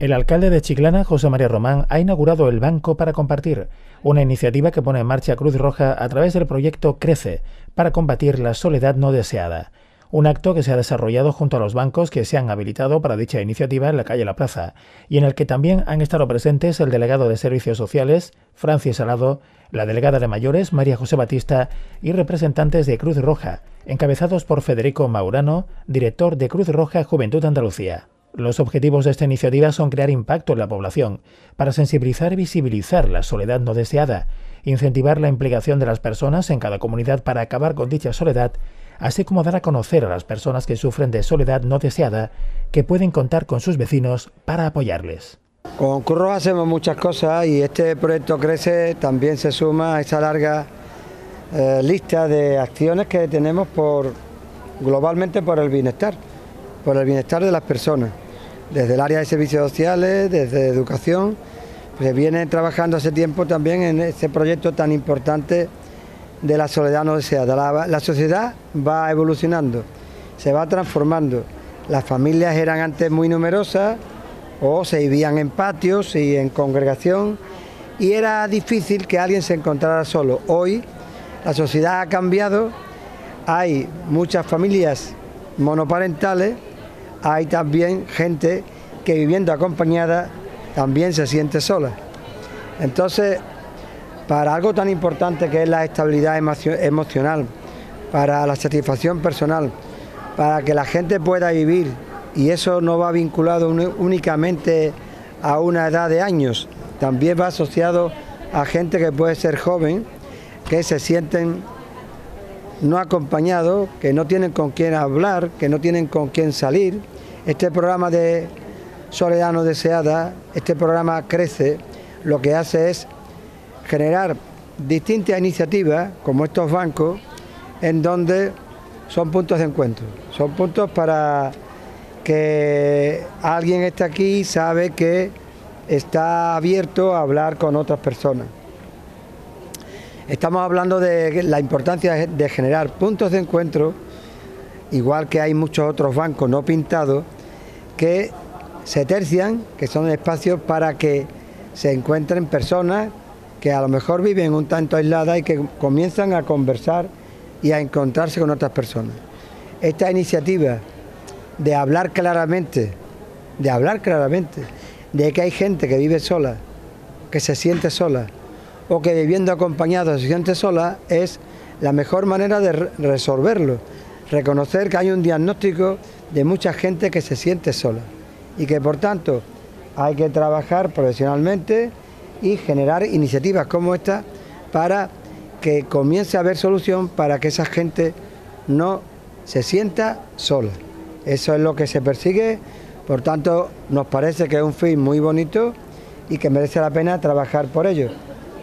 El alcalde de Chiclana, José María Román, ha inaugurado el Banco para Compartir, una iniciativa que pone en marcha Cruz Roja a través del proyecto Crece, para combatir la soledad no deseada. Un acto que se ha desarrollado junto a los bancos que se han habilitado para dicha iniciativa en la calle La Plaza, y en el que también han estado presentes el delegado de Servicios Sociales, Francis Salado, la delegada de Mayores, María José Batista, y representantes de Cruz Roja, encabezados por Federico Maurano, director de Cruz Roja Juventud Andalucía. Los objetivos de esta iniciativa son crear impacto en la población, para sensibilizar y visibilizar la soledad no deseada, incentivar la implicación de las personas en cada comunidad para acabar con dicha soledad, así como dar a conocer a las personas que sufren de soledad no deseada que pueden contar con sus vecinos para apoyarles. Con Curro hacemos muchas cosas y este proyecto Crece también se suma a esa larga eh, lista de acciones que tenemos por globalmente por el bienestar por el bienestar de las personas, desde el área de servicios sociales, desde educación, se viene trabajando hace tiempo también en este proyecto tan importante de la soledad no deseada. La, sociedad va evolucionando, se va transformando. Las familias eran antes muy numerosas o se vivían en patios y en congregación y era difícil que alguien se encontrara solo. Hoy la sociedad ha cambiado, hay muchas familias monoparentales hay también gente que viviendo acompañada también se siente sola. Entonces, para algo tan importante que es la estabilidad emocional, para la satisfacción personal, para que la gente pueda vivir, y eso no va vinculado únicamente a una edad de años, también va asociado a gente que puede ser joven, que se sienten no acompañados, que no tienen con quién hablar, que no tienen con quién salir. Este programa de Soledad no deseada, este programa crece, lo que hace es generar distintas iniciativas, como estos bancos, en donde son puntos de encuentro, son puntos para que alguien esté aquí sabe que está abierto a hablar con otras personas. Estamos hablando de la importancia de generar puntos de encuentro, igual que hay muchos otros bancos no pintados, que se tercian, que son espacios para que se encuentren personas que a lo mejor viven un tanto aisladas y que comienzan a conversar y a encontrarse con otras personas. Esta iniciativa de hablar claramente, de hablar claramente, de que hay gente que vive sola, que se siente sola, o que viviendo acompañado se siente sola es la mejor manera de resolverlo. Reconocer que hay un diagnóstico de mucha gente que se siente sola y que por tanto hay que trabajar profesionalmente y generar iniciativas como esta para que comience a haber solución para que esa gente no se sienta sola. Eso es lo que se persigue, por tanto nos parece que es un fin muy bonito y que merece la pena trabajar por ello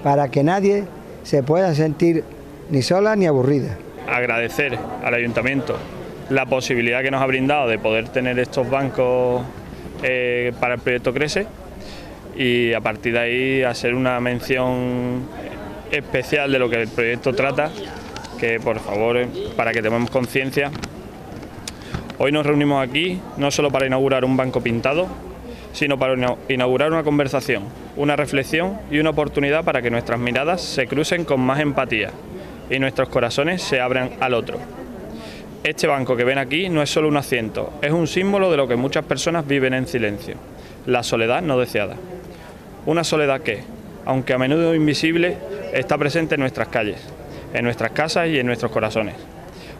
para que nadie se pueda sentir ni sola ni aburrida. Agradecer al ayuntamiento la posibilidad que nos ha brindado de poder tener estos bancos eh, para el proyecto Crece y a partir de ahí hacer una mención especial de lo que el proyecto trata, que por favor, para que tomemos conciencia, hoy nos reunimos aquí no solo para inaugurar un banco pintado, sino para inaugurar una conversación, una reflexión y una oportunidad para que nuestras miradas se crucen con más empatía y nuestros corazones se abran al otro. Este banco que ven aquí no es solo un asiento, es un símbolo de lo que muchas personas viven en silencio, la soledad no deseada. Una soledad que, aunque a menudo invisible, está presente en nuestras calles, en nuestras casas y en nuestros corazones.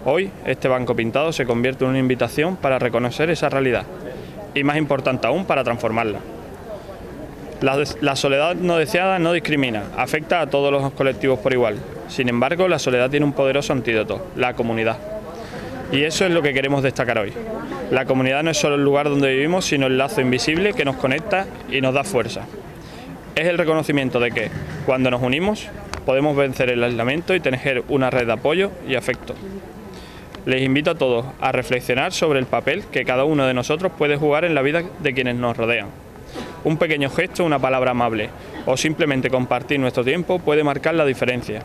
Hoy, este banco pintado se convierte en una invitación para reconocer esa realidad y más importante aún para transformarla. La, soledad no deseada no discrimina, afecta a todos los colectivos por igual. Sin embargo, la soledad tiene un poderoso antídoto, la comunidad. Y eso es lo que queremos destacar hoy. La comunidad no es solo el lugar donde vivimos, sino el lazo invisible que nos conecta y nos da fuerza. Es el reconocimiento de que, cuando nos unimos, podemos vencer el aislamiento y tener una red de apoyo y afecto. Les invito a todos a reflexionar sobre el papel que cada uno de nosotros puede jugar en la vida de quienes nos rodean. Un pequeño gesto, una palabra amable o simplemente compartir nuestro tiempo puede marcar la diferencia.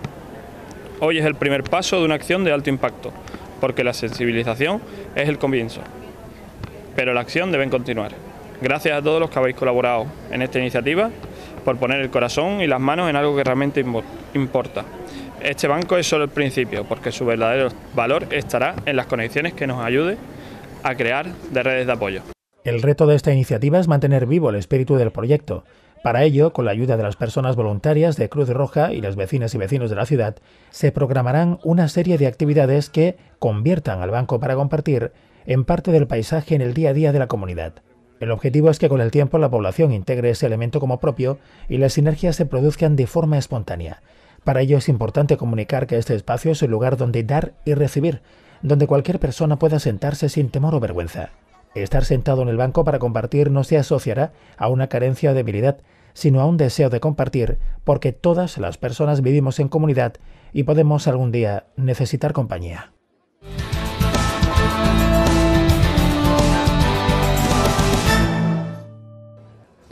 Hoy es el primer paso de una acción de alto impacto, porque la sensibilización es el comienzo, pero la acción debe continuar. Gracias a todos los que habéis colaborado en esta iniciativa por poner el corazón y las manos en algo que realmente importa. Este banco es solo el principio, porque su verdadero valor estará en las conexiones que nos ayude a crear de redes de apoyo. El reto de esta iniciativa es mantener vivo el espíritu del proyecto. Para ello, con la ayuda de las personas voluntarias de Cruz Roja y las vecinas y vecinos de la ciudad, se programarán una serie de actividades que conviertan al banco para compartir en parte del paisaje en el día a día de la comunidad. El objetivo es que con el tiempo la población integre ese elemento como propio y las sinergias se produzcan de forma espontánea. Para ello es importante comunicar que este espacio es el lugar donde dar y recibir, donde cualquier persona pueda sentarse sin temor o vergüenza. Estar sentado en el banco para compartir no se asociará a una carencia o debilidad, sino a un deseo de compartir, porque todas las personas vivimos en comunidad y podemos algún día necesitar compañía.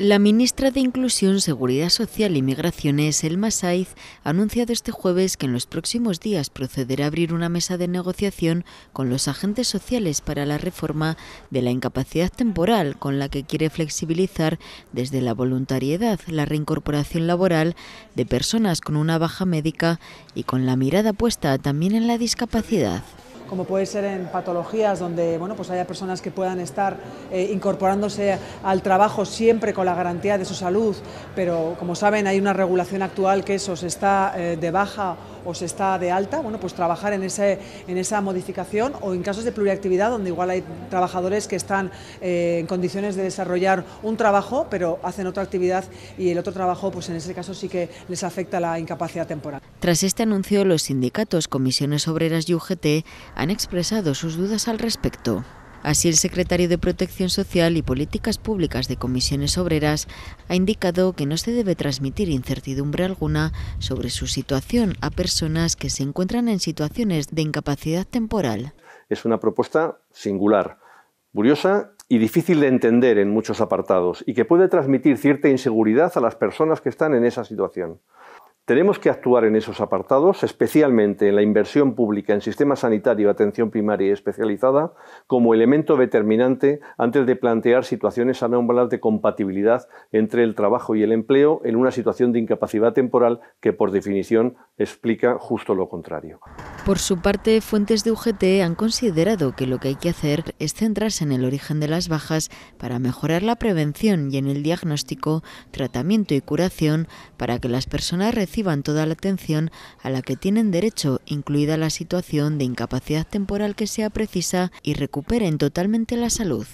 La ministra de Inclusión, Seguridad Social y Migraciones, Elma Saiz, ha anunciado este jueves que en los próximos días procederá a abrir una mesa de negociación con los agentes sociales para la reforma de la incapacidad temporal, con la que quiere flexibilizar desde la voluntariedad la reincorporación laboral de personas con una baja médica y con la mirada puesta también en la discapacidad como puede ser en patologías donde bueno, pues haya personas que puedan estar eh, incorporándose al trabajo siempre con la garantía de su salud, pero como saben hay una regulación actual que eso se está eh, de baja o se está de alta, bueno, pues trabajar en, ese, en esa modificación o en casos de pluriactividad donde igual hay trabajadores que están eh, en condiciones de desarrollar un trabajo pero hacen otra actividad y el otro trabajo pues en ese caso sí que les afecta la incapacidad temporal. Tras este anuncio los sindicatos, comisiones obreras y UGT han expresado sus dudas al respecto. Así, el secretario de Protección Social y Políticas Públicas de Comisiones Obreras ha indicado que no se debe transmitir incertidumbre alguna sobre su situación a personas que se encuentran en situaciones de incapacidad temporal. Es una propuesta singular, curiosa y difícil de entender en muchos apartados y que puede transmitir cierta inseguridad a las personas que están en esa situación. Tenemos que actuar en esos apartados, especialmente en la inversión pública en sistema sanitario, atención primaria y especializada, como elemento determinante antes de plantear situaciones anómalas de compatibilidad entre el trabajo y el empleo en una situación de incapacidad temporal que, por definición, explica justo lo contrario. Por su parte, fuentes de UGT han considerado que lo que hay que hacer es centrarse en el origen de las bajas para mejorar la prevención y en el diagnóstico, tratamiento y curación para que las personas reciban toda la atención a la que tienen derecho, incluida la situación de incapacidad temporal que sea precisa y recuperen totalmente la salud.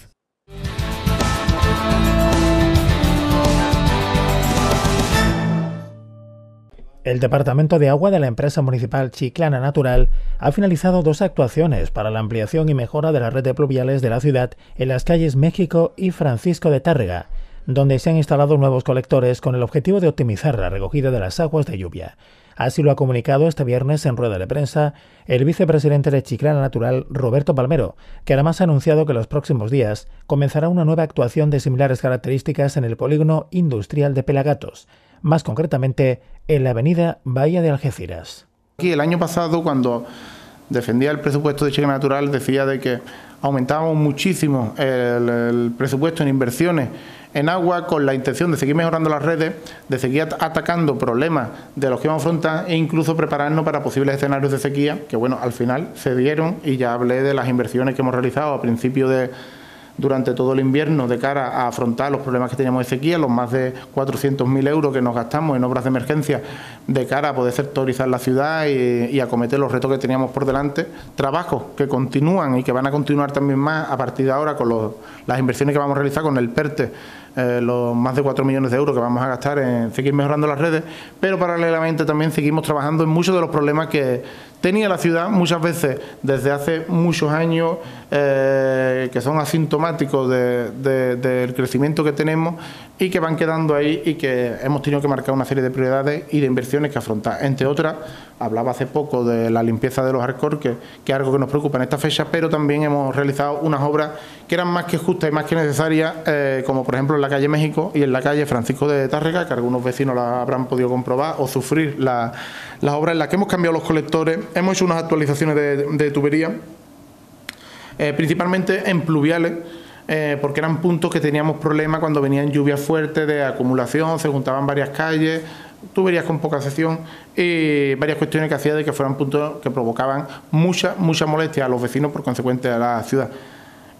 El Departamento de Agua de la empresa municipal Chiclana Natural ha finalizado dos actuaciones para la ampliación y mejora de la red de pluviales de la ciudad en las calles México y Francisco de Tárrega donde se han instalado nuevos colectores con el objetivo de optimizar la recogida de las aguas de lluvia. Así lo ha comunicado este viernes en rueda de prensa el vicepresidente de Chiclana Natural, Roberto Palmero, que además ha anunciado que los próximos días comenzará una nueva actuación de similares características en el polígono industrial de Pelagatos, más concretamente en la avenida Bahía de Algeciras. Aquí el año pasado, cuando defendía el presupuesto de Chiclana Natural, decía de que aumentábamos muchísimo el presupuesto en inversiones en agua con la intención de seguir mejorando las redes, de seguir atacando problemas de los que vamos a afrontar e incluso prepararnos para posibles escenarios de sequía, que bueno, al final se dieron y ya hablé de las inversiones que hemos realizado a principio de durante todo el invierno de cara a afrontar los problemas que teníamos de sequía, los más de 400.000 euros que nos gastamos en obras de emergencia de cara a poder sectorizar la ciudad y, acometer los retos que teníamos por delante. Trabajos que continúan y que van a continuar también más a partir de ahora con las inversiones que vamos a realizar con el PERTE eh, los más de 4 millones de euros que vamos a gastar en seguir mejorando las redes, pero paralelamente también seguimos trabajando en muchos de los problemas que tenía la ciudad muchas veces desde hace muchos años eh, que son asintomáticos del crecimiento que tenemos y que van quedando ahí y que hemos tenido que marcar una serie de prioridades y de inversiones que afrontar. Entre otras, hablaba hace poco de la limpieza de los arcor, que, es algo que nos preocupa en esta fecha, pero también hemos realizado unas obras que eran más que justas y más que necesarias, eh, como por ejemplo en la calle México y en la calle Francisco de Tárrega, que algunos vecinos la habrán podido comprobar o sufrir las obras en las que hemos cambiado los colectores, hemos hecho unas actualizaciones de, tubería, eh, principalmente en pluviales eh, porque eran puntos que teníamos problemas cuando venían lluvias fuertes de acumulación, se juntaban varias calles, tuberías con poca sección y varias cuestiones que hacían de que fueran puntos que provocaban mucha, mucha molestia a los vecinos por consecuente a la ciudad.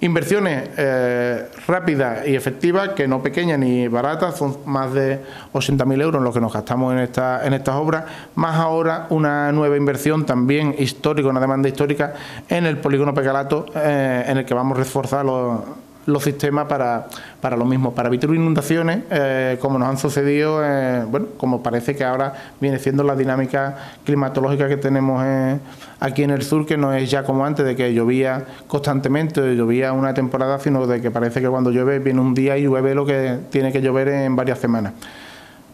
Inversiones eh, rápidas y efectivas, que no pequeñas ni baratas, son más de 80.000 euros en lo que nos gastamos en, esta, en estas obras, más ahora una nueva inversión también histórica, una demanda histórica en el polígono Pecalato, eh, en el que vamos a reforzar los los sistemas para, para lo mismo, para evitar inundaciones, eh, como nos han sucedido, eh, bueno, como parece que ahora viene siendo la dinámica climatológica que tenemos eh, aquí en el sur, que no es ya como antes de que llovía constantemente, llovía una temporada, sino de que parece que cuando llueve viene un día y llueve lo que tiene que llover en varias semanas.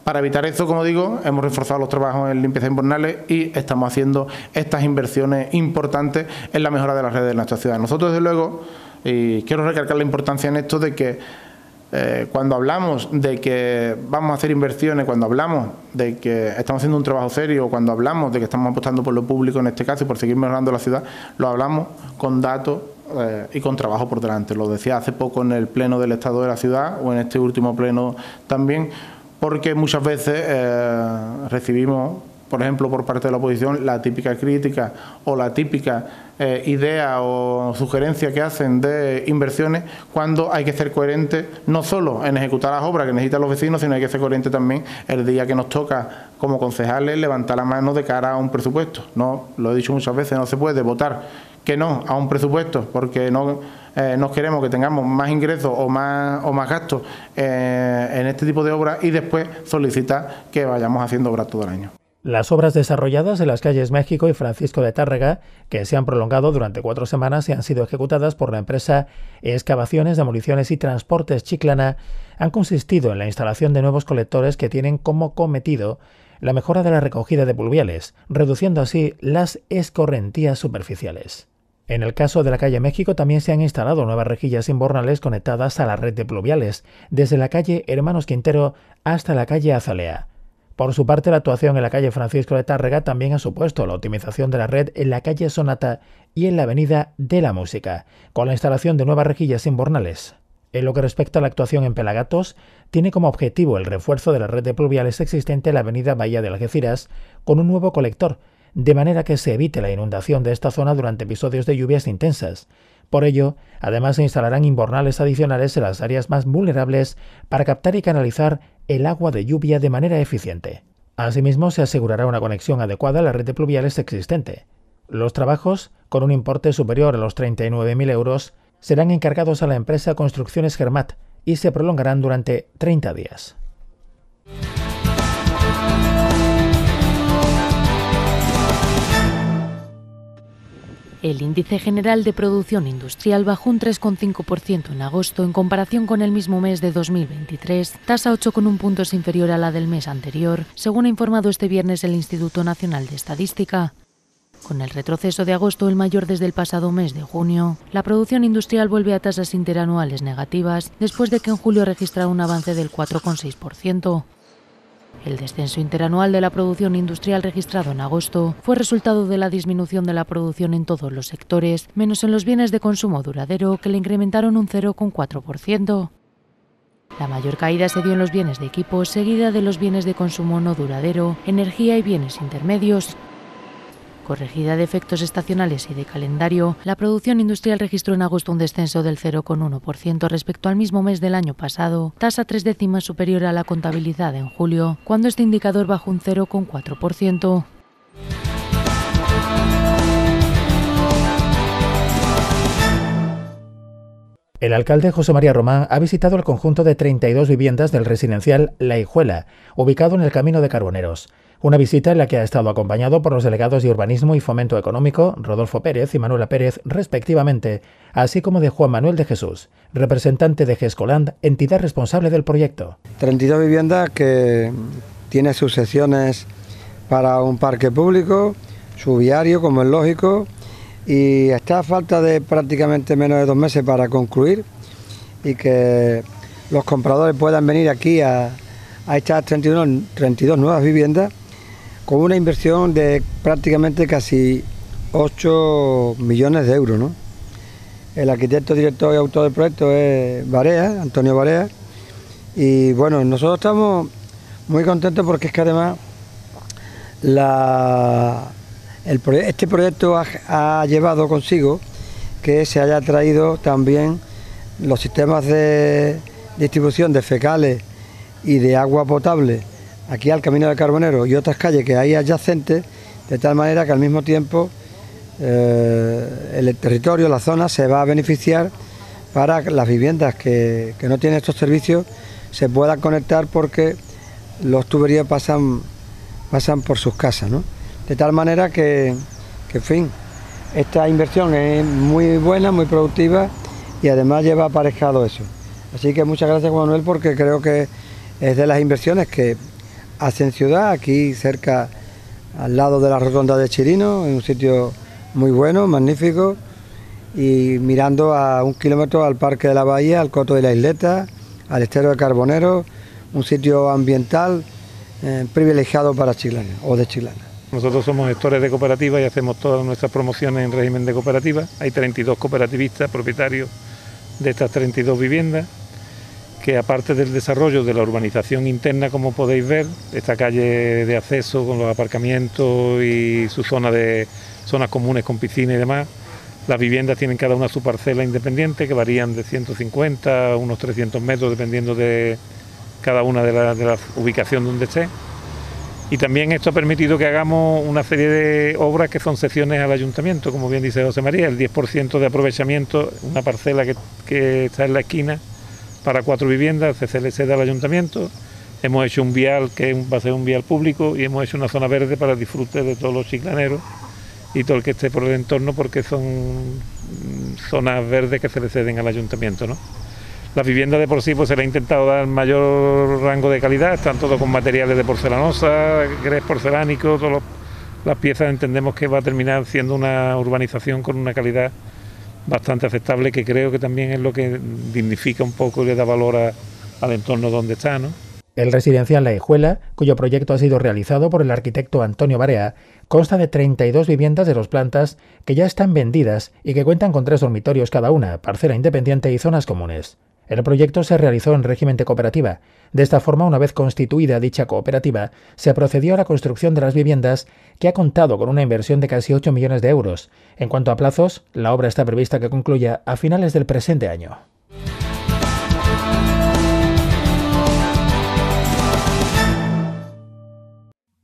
Para evitar eso, como digo, hemos reforzado los trabajos en limpieza invernales y estamos haciendo estas inversiones importantes en la mejora de las redes de nuestra ciudad. Nosotros, desde luego, y quiero recalcar la importancia en esto de que eh, cuando hablamos de que vamos a hacer inversiones, cuando hablamos de que estamos haciendo un trabajo serio, cuando hablamos de que estamos apostando por lo público en este caso y por seguir mejorando la ciudad, lo hablamos con datos eh, y con trabajo por delante. Lo decía hace poco en el pleno del Estado de la ciudad o en este último pleno también, porque muchas veces eh, recibimos por ejemplo, por parte de la oposición, la típica crítica o la típica eh, idea o sugerencia que hacen de inversiones cuando hay que ser coherente no solo en ejecutar las obras que necesitan los vecinos, sino hay que ser coherente también el día que nos toca como concejales levantar la mano de cara a un presupuesto. No, lo he dicho muchas veces, no se puede votar que no a un presupuesto porque no eh, nos queremos que tengamos más ingresos o más, o más gastos eh, en este tipo de obras y después solicitar que vayamos haciendo obras todo el año. Las obras desarrolladas en las calles México y Francisco de Tárrega, que se han prolongado durante cuatro semanas y han sido ejecutadas por la empresa Excavaciones, Demoliciones y Transportes Chiclana, han consistido en la instalación de nuevos colectores que tienen como cometido la mejora de la recogida de pluviales, reduciendo así las escorrentías superficiales. En el caso de la calle México también se han instalado nuevas rejillas invernales conectadas a la red de pluviales, desde la calle Hermanos Quintero hasta la calle Azalea. Por su parte, la actuación en la calle Francisco de Tárrega también ha supuesto la optimización de la red en la calle Sonata y en la avenida de la Música, con la instalación de nuevas rejillas invernales. En lo que respecta a la actuación en Pelagatos, tiene como objetivo el refuerzo de la red de pluviales existente en la avenida Bahía de Algeciras con un nuevo colector, de manera que se evite la inundación de esta zona durante episodios de lluvias intensas. Por ello, además se instalarán invernales adicionales en las áreas más vulnerables para captar y canalizar el agua de lluvia de manera eficiente. Asimismo, se asegurará una conexión adecuada a la red de pluviales existente. Los trabajos, con un importe superior a los 39.000 euros, serán encargados a la empresa Construcciones Germat y se prolongarán durante 30 días. El índice general de producción industrial bajó un 3,5% en agosto en comparación con el mismo mes de 2023, tasa 8,1 puntos inferior a la del mes anterior, según ha informado este viernes el Instituto Nacional de Estadística. Con el retroceso de agosto, el mayor desde el pasado mes de junio, la producción industrial vuelve a tasas interanuales negativas después de que en julio registrara un avance del 4,6%. El descenso interanual de la producción industrial registrado en agosto fue resultado de la disminución de la producción en todos los sectores, menos en los bienes de consumo duradero, que le incrementaron un 0,4%. La mayor caída se dio en los bienes de equipo, seguida de los bienes de consumo no duradero, energía y bienes intermedios, Corregida de efectos estacionales y de calendario, la producción industrial registró en agosto un descenso del 0,1% respecto al mismo mes del año pasado, tasa tres décimas superior a la contabilidad en julio, cuando este indicador bajó un 0,4%. El alcalde José María Román ha visitado el conjunto de 32 viviendas del residencial La Hijuela, ubicado en el Camino de Carboneros. Una visita en la que ha estado acompañado por los delegados de Urbanismo y Fomento Económico, Rodolfo Pérez y Manuela Pérez, respectivamente, así como de Juan Manuel de Jesús, representante de Gescoland, entidad responsable del proyecto. 32 viviendas que tiene sus secciones para un parque público, su viario, como es lógico, y está a falta de prácticamente menos de dos meses para concluir y que los compradores puedan venir aquí a, a estas 32, 32 nuevas viviendas con una inversión de prácticamente casi 8 millones de euros. ¿no? El arquitecto, director y autor del proyecto es Barea, Antonio Barea. Y bueno, nosotros estamos muy contentos porque es que además este proyecto ha, llevado consigo que se haya traído también los sistemas de distribución de fecales y de agua potable aquí al Camino del Carbonero y otras calles que hay adyacentes, de tal manera que al mismo tiempo eh, el territorio, la zona, se va a beneficiar para las viviendas que, no tienen estos servicios se puedan conectar porque los tuberías pasan, pasan por sus casas. ¿no? De tal manera que, que, en fin, esta inversión es muy buena, muy productiva y además lleva aparejado eso. Así que muchas gracias Juan Manuel porque creo que es de las inversiones que hacen ciudad, aquí cerca, al lado de la rotonda de Chirino, en un sitio muy bueno, magnífico, y mirando a un kilómetro al Parque de la Bahía, al Coto de la Isleta, al Estero de Carbonero, un sitio ambiental eh, privilegiado para Chilana o de Chilana. Nosotros somos gestores de cooperativas y hacemos todas nuestras promociones en régimen de cooperativa. Hay 32 cooperativistas propietarios de estas 32 viviendas que aparte del desarrollo de la urbanización interna, como podéis ver, esta calle de acceso con los aparcamientos y su zona de zonas comunes con piscina y demás, las viviendas tienen cada una su parcela independiente que varían de 150 a unos 300 metros dependiendo de cada una de la, ubicación donde esté. Y también esto ha permitido que hagamos una serie de obras que son secciones al ayuntamiento, como bien dice José María, el 10% de aprovechamiento, una parcela que, que está en la esquina para cuatro viviendas, cede al ayuntamiento. Hemos hecho un vial que va a ser un vial público y hemos hecho una zona verde para el disfrute de todos los chiclaneros y todo el que esté por el entorno porque son zonas verdes que se le ceden al ayuntamiento. ¿no? Las viviendas de por sí pues, se le ha intentado dar mayor rango de calidad, están todos con materiales de porcelanosa, grés porcelánico, todas las piezas entendemos que va a terminar siendo una urbanización con una calidad bastante aceptable que creo que también es lo que dignifica un poco y le da valor al entorno donde está. ¿no? El residencial La Hijuela, cuyo proyecto ha sido realizado por el arquitecto Antonio Barea, consta de 32 viviendas de dos plantas que ya están vendidas y que cuentan con tres dormitorios cada una, parcela independiente y zonas comunes. El proyecto se realizó en régimen de cooperativa. De esta forma, una vez constituida dicha cooperativa, se procedió a la construcción de las viviendas, que ha contado con una inversión de casi 8 millones de euros. En cuanto a plazos, la obra está prevista que concluya a finales del presente año.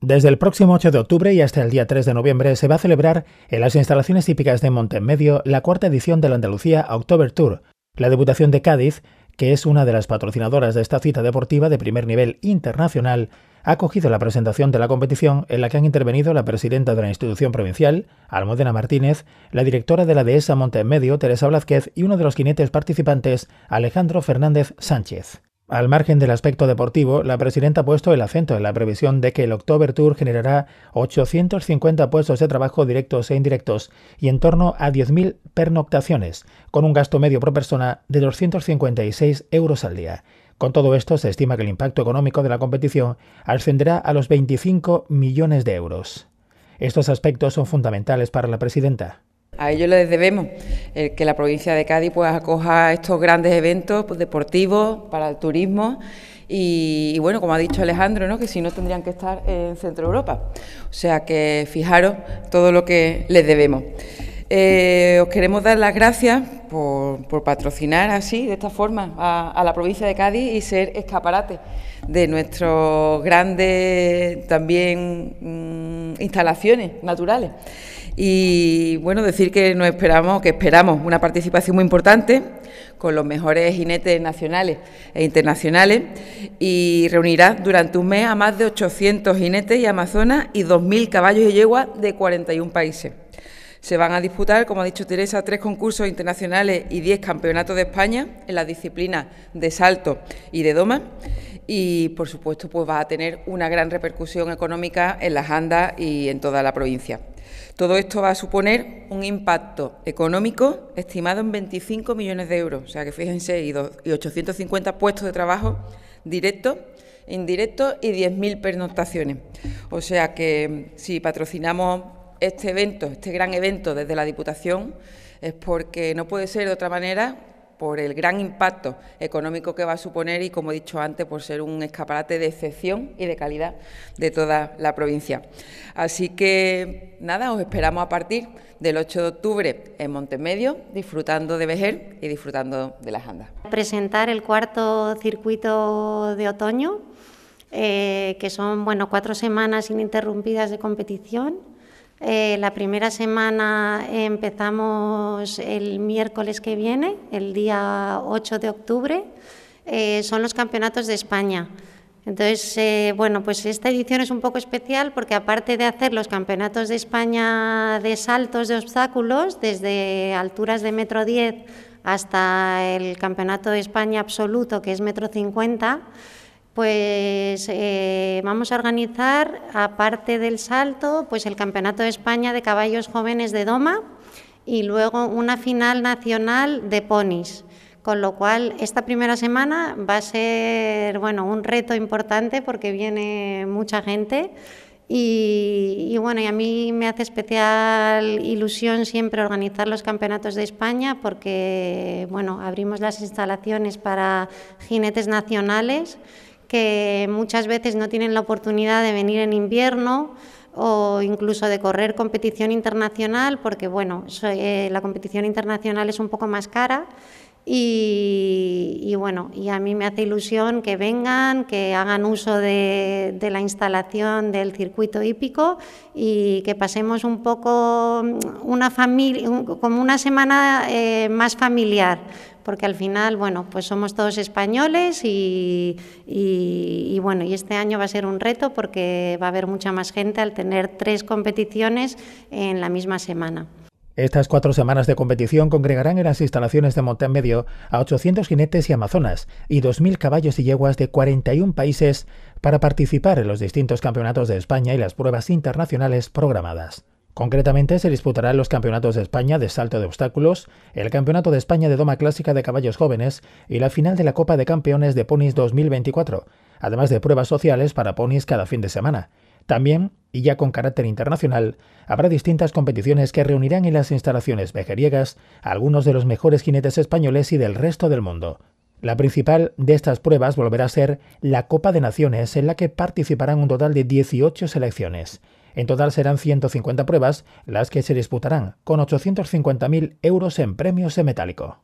Desde el próximo 8 de octubre y hasta el día 3 de noviembre se va a celebrar en las instalaciones típicas de Montemedio la cuarta edición de la Andalucía October Tour, la Diputación de Cádiz, que es una de las patrocinadoras de esta cita deportiva de primer nivel internacional, ha acogido la presentación de la competición en la que han intervenido la presidenta de la institución provincial, Almudena Martínez, la directora de la dehesa Montemedio, Teresa Blázquez, y uno de los jinetes participantes, Alejandro Fernández Sánchez. Al margen del aspecto deportivo, la presidenta ha puesto el acento en la previsión de que el October Tour generará 850 puestos de trabajo directos e indirectos y en torno a 10.000 pernoctaciones, con un gasto medio por persona de 256 euros al día. Con todo esto, se estima que el impacto económico de la competición ascenderá a los 25 millones de euros. Estos aspectos son fundamentales para la presidenta. A ellos les debemos que la provincia de Cádiz pues acoja estos grandes eventos pues, deportivos para el turismo y, bueno, como ha dicho Alejandro, ¿no? que si no tendrían que estar en Centro Europa. O sea que fijaros todo lo que les debemos. Eh, os queremos dar las gracias por, patrocinar así, de esta forma, a, la provincia de Cádiz y ser escaparate de nuestras grandes también mm, instalaciones naturales. Y bueno, decir que nos esperamos, que esperamos una participación muy importante con los mejores jinetes nacionales e internacionales y reunirá durante un mes a más de 800 jinetes y amazonas y 2.000 caballos y yeguas de 41 países. Se van a disputar, como ha dicho Teresa, tres concursos internacionales y 10 campeonatos de España en las disciplinas de salto y de doma y, por supuesto, pues va a tener una gran repercusión económica en las andas y en toda la provincia. Todo esto va a suponer un impacto económico estimado en 25 millones de euros, o sea que fíjense, y, 850 puestos de trabajo directos, indirectos y 10.000 pernoctaciones. O sea que si patrocinamos este evento, este gran evento desde la Diputación, es porque no puede ser de otra manera por el gran impacto económico que va a suponer y, como he dicho antes, por ser un escaparate de excepción y de calidad de toda la provincia. Así que, nada, os esperamos a partir del 8 de octubre en Montemedio, disfrutando de Vejer y disfrutando de las andas. Presentar el cuarto circuito de otoño, eh, que son bueno, cuatro semanas ininterrumpidas de competición eh, la primera semana empezamos el miércoles que viene, el día 8 de octubre, eh, son los campeonatos de España. Entonces, eh, bueno, pues esta edición es un poco especial porque aparte de hacer los campeonatos de España de saltos de obstáculos, desde alturas de metro 10 hasta el campeonato de España absoluto, que es metro 50, pues eh, vamos a organizar, aparte del salto, pues el Campeonato de España de Caballos Jóvenes de Doma y luego una final nacional de ponis. Con lo cual, esta primera semana va a ser bueno, un reto importante porque viene mucha gente. Y, y, bueno, y a mí me hace especial ilusión siempre organizar los campeonatos de España porque bueno, abrimos las instalaciones para jinetes nacionales que muchas veces no tienen la oportunidad de venir en invierno o incluso de correr competición internacional, porque bueno, eh, la competición internacional es un poco más cara. Y, bueno, y a mí me hace ilusión que vengan, que hagan uso de, la instalación del circuito hípico y que pasemos un poco una familia, como una semana eh, más familiar, porque al final, bueno, pues somos todos españoles y, bueno, y este año va a ser un reto porque va a haber mucha más gente al tener tres competiciones en la misma semana. Estas cuatro semanas de competición congregarán en las instalaciones de Montemedio a 800 jinetes y amazonas y 2.000 caballos y yeguas de 41 países para participar en los distintos campeonatos de España y las pruebas internacionales programadas. Concretamente se disputarán los Campeonatos de España de Salto de Obstáculos, el Campeonato de España de Doma Clásica de Caballos Jóvenes y la final de la Copa de Campeones de Ponis 2024, además de pruebas sociales para ponis cada fin de semana. También, y ya con carácter internacional, habrá distintas competiciones que reunirán en las instalaciones vejeriegas a algunos de los mejores jinetes españoles y del resto del mundo. La principal de estas pruebas volverá a ser la Copa de Naciones, en la que participarán un total de 18 selecciones. En total serán 150 pruebas las que se disputarán, con 850.000 euros en premios en metálico.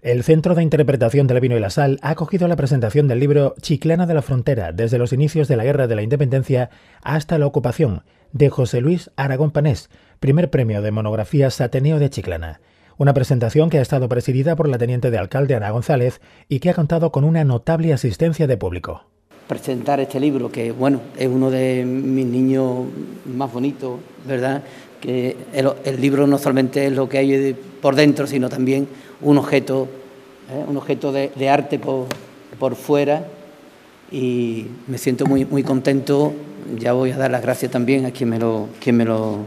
El Centro de Interpretación del Vino y la Sal ha acogido la presentación del libro Chiclana de la Frontera, desde los inicios de la Guerra de la Independencia hasta la ocupación, de José Luis Aragón Panés, primer premio de monografías Ateneo de Chiclana. Una presentación que ha estado presidida por la teniente de alcalde Ana González y que ha contado con una notable asistencia de público. Presentar este libro, que bueno, es uno de mis niños más bonitos, ¿verdad? Que el, libro no solamente es lo que hay por dentro, sino también un objeto, ¿eh? un objeto de, arte por, por, fuera. Y me siento muy, muy contento. Ya voy a dar las gracias también a quien me lo, quien me lo,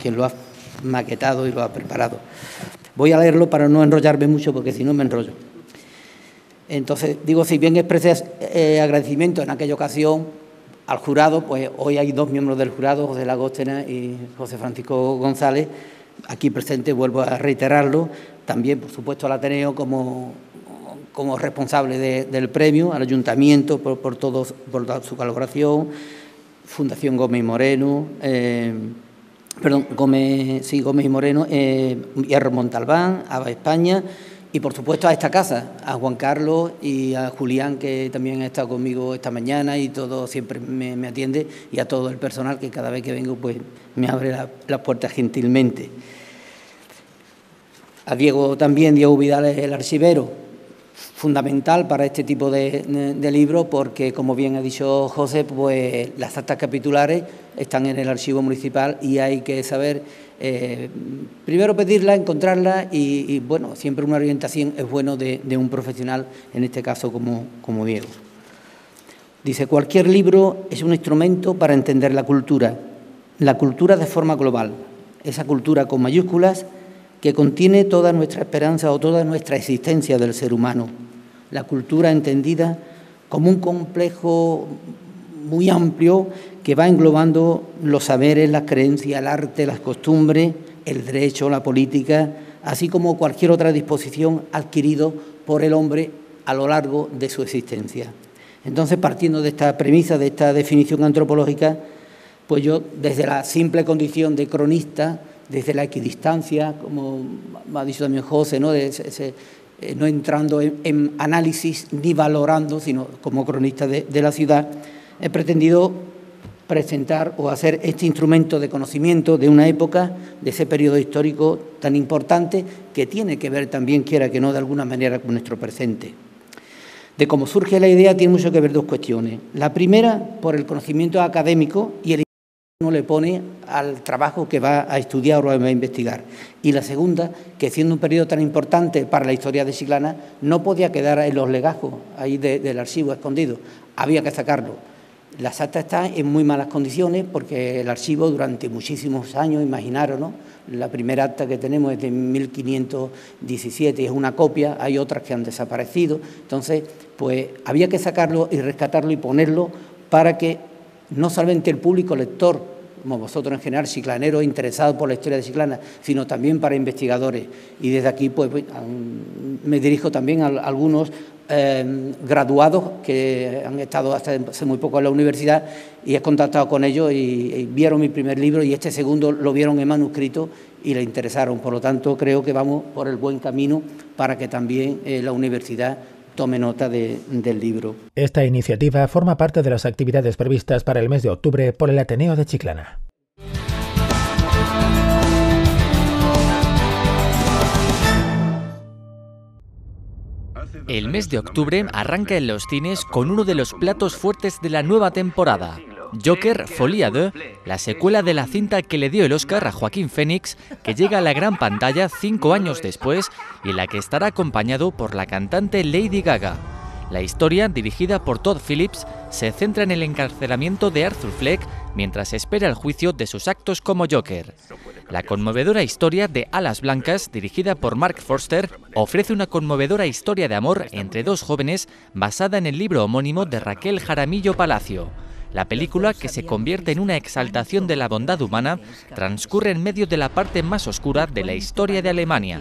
quien lo ha maquetado y lo ha preparado. Voy a leerlo para no enrollarme mucho porque si no me enrollo. Entonces, digo, si bien expresé eh, agradecimiento en aquella ocasión al jurado, pues hoy hay dos miembros del jurado, José Lagostena y José Francisco González, aquí presente, vuelvo a reiterarlo, también, por supuesto, al Ateneo como, como responsable del premio, al Ayuntamiento por, por, todo, por su colaboración, Fundación Gómez Moreno, eh, perdón, Gómez, sí, Gómez y Moreno, eh, Hierro Montalbán, ABA España y por supuesto a esta casa, a Juan Carlos y a Julián que también ha estado conmigo esta mañana y todo siempre me, atiende y a todo el personal que cada vez que vengo pues me abre las puertas gentilmente. A Diego también, Diego Vidal es el archivero, fundamental para este tipo de, de libros porque, como bien ha dicho José, pues las actas capitulares están en el archivo municipal y hay que saber eh, primero pedirla, encontrarla y, bueno, siempre una orientación es bueno de, un profesional, en este caso como, como Diego. Dice, cualquier libro es un instrumento para entender la cultura, la cultura de forma global, esa cultura con mayúsculas que contiene toda nuestra esperanza o toda nuestra existencia del ser humano, la cultura entendida como un complejo muy amplio que va englobando los saberes, las creencias, el arte, las costumbres, el derecho, la política, así como cualquier otra disposición adquirido por el hombre a lo largo de su existencia. Entonces, partiendo de esta premisa, de esta definición antropológica, pues yo, desde la simple condición de cronista, desde la equidistancia, como ha dicho también José, ¿no? Eh, no entrando en, análisis ni valorando, sino como cronista de, de la ciudad, he pretendido presentar o hacer este instrumento de conocimiento de una época, de ese periodo histórico tan importante que tiene que ver también, quiera que no, de alguna manera con nuestro presente. De cómo surge la idea tiene mucho que ver dos cuestiones. La primera, por el conocimiento académico y el uno le pone al trabajo que va a estudiar o va a investigar. Y la segunda, que siendo un periodo tan importante para la historia de Chiclana, no podía quedar en los legajos ahí del archivo escondido, había que sacarlo. Las actas están en muy malas condiciones porque el archivo durante muchísimos años, imaginaron, ¿no? la primera acta que tenemos es de 1517 es una copia, hay otras que han desaparecido, entonces pues había que sacarlo y rescatarlo y ponerlo para que no solamente el público lector, como vosotros en general, chiclaneros interesados por la historia de Chiclana, sino también para investigadores. Y desde aquí pues, me dirijo también a algunos Em, graduados que han estado hace, muy poco en la universidad y he contactado con ellos y, vieron mi primer libro y este segundo lo vieron en manuscrito y le interesaron. Por lo tanto, creo que vamos por el buen camino para que también eh, la universidad tome nota del libro. Esta iniciativa forma parte de las actividades previstas para el mes de octubre por el Ateneo de Chiclana. El mes de octubre arranca en los cines con uno de los platos fuertes de la nueva temporada. Joker Folia 2, la secuela de la cinta que le dio el Oscar a Joaquín Phoenix, que llega a la gran pantalla cinco años después y la que estará acompañado por la cantante Lady Gaga. La historia, dirigida por Todd Phillips, se centra en el encarcelamiento de Arthur Fleck mientras espera el juicio de sus actos como Joker. La conmovedora historia de Alas Blancas, dirigida por Mark Forster, ofrece una conmovedora historia de amor entre dos jóvenes basada en el libro homónimo de Raquel Jaramillo Palacio. La película, que se convierte en una exaltación de la bondad humana, transcurre en medio de la parte más oscura de la historia de Alemania.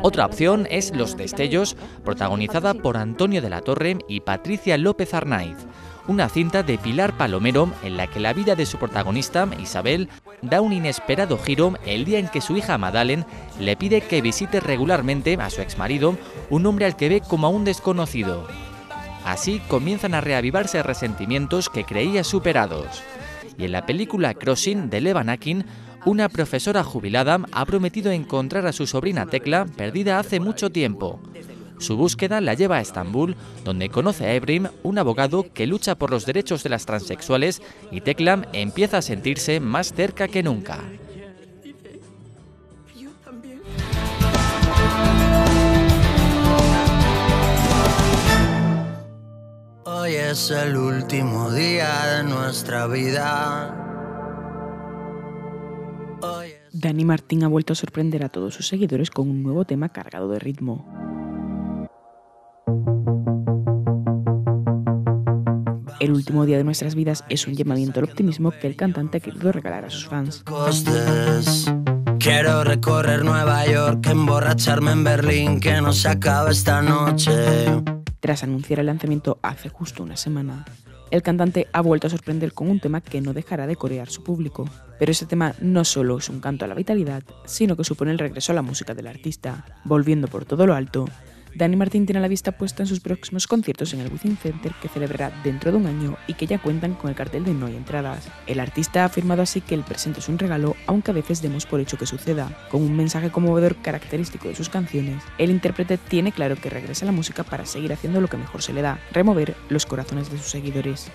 Otra opción es Los Destellos, protagonizada por Antonio de la Torre y Patricia López Arnaiz, una cinta de Pilar Palomero en la que la vida de su protagonista, Isabel, da un inesperado giro el día en que su hija Madalen le pide que visite regularmente a su exmarido, un hombre al que ve como a un desconocido. Así comienzan a reavivarse resentimientos que creía superados. Y en la película Crossing de Levan Akin, una profesora jubilada ha prometido encontrar a su sobrina Tecla, perdida hace mucho tiempo. Su búsqueda la lleva a Estambul, donde conoce a Ebrim, un abogado que lucha por los derechos de las transexuales, y Tecla empieza a sentirse más cerca que nunca. Es el último día de nuestra vida. Dani Martín ha vuelto a sorprender a todos sus seguidores con un nuevo tema cargado de ritmo. El último día de nuestras vidas es un llamamiento al optimismo que el cantante ha querido regalar a sus fans. Quiero recorrer Nueva York, emborracharme en Berlín, que no se acaba esta noche. Tras anunciar el lanzamiento hace justo una semana, el cantante ha vuelto a sorprender con un tema que no dejará de corear su público. Pero ese tema no solo es un canto a la vitalidad, sino que supone el regreso a la música del artista, volviendo por todo lo alto Dani Martín tiene la vista puesta en sus próximos conciertos en el Wizzing Center que celebrará dentro de un año y que ya cuentan con el cartel de no hay entradas. El artista ha afirmado así que el presente es un regalo, aunque a veces demos por hecho que suceda. Con un mensaje conmovedor característico de sus canciones, el intérprete tiene claro que regresa a la música para seguir haciendo lo que mejor se le da, remover los corazones de sus seguidores.